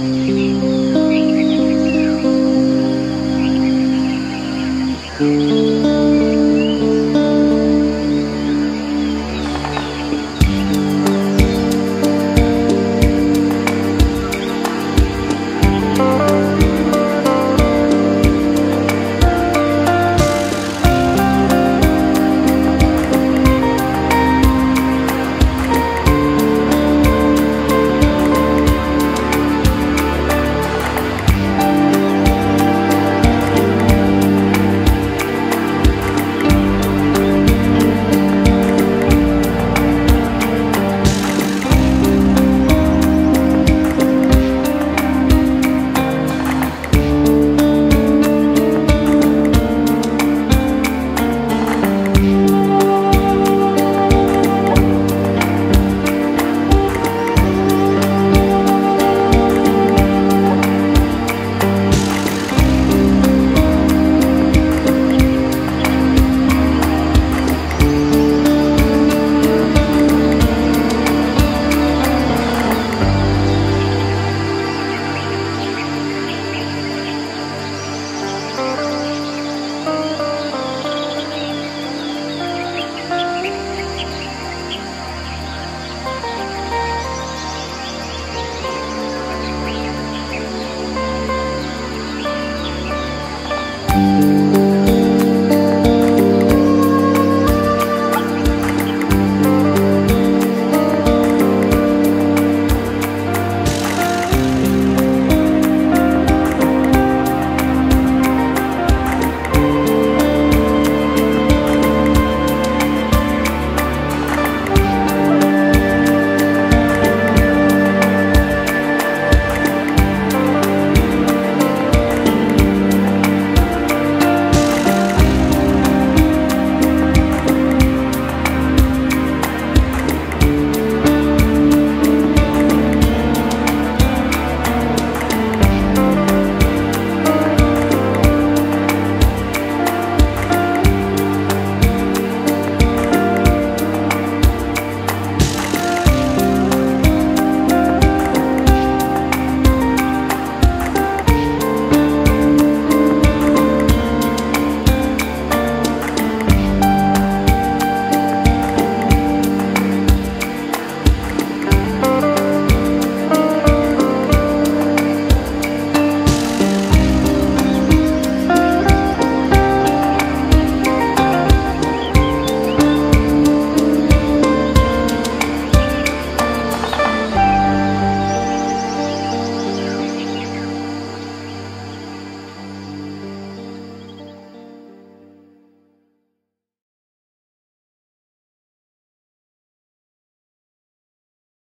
Mm-hmm.